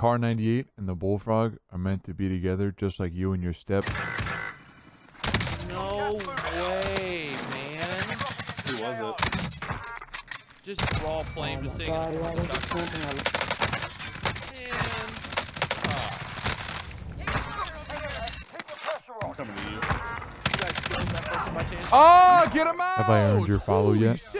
Kar98 and the Bullfrog are meant to be together just like you and your step. No way, man. Who was it? Just raw flame Oh to sing. God, yeah, Oh, get him out! Have I earned your follow Holy yet? shit.